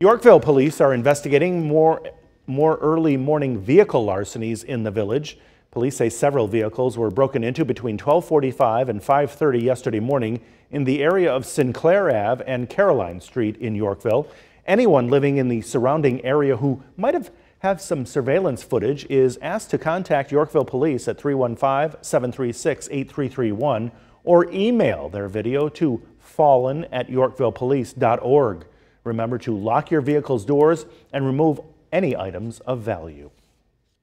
Yorkville police are investigating more, more early morning vehicle larcenies in the village. Police say several vehicles were broken into between 1245 and 530 yesterday morning in the area of Sinclair Ave and Caroline Street in Yorkville. Anyone living in the surrounding area who might have have some surveillance footage is asked to contact Yorkville Police at 315-736-8331 or email their video to fallen at yorkvillepolice.org. Remember to lock your vehicle's doors and remove any items of value.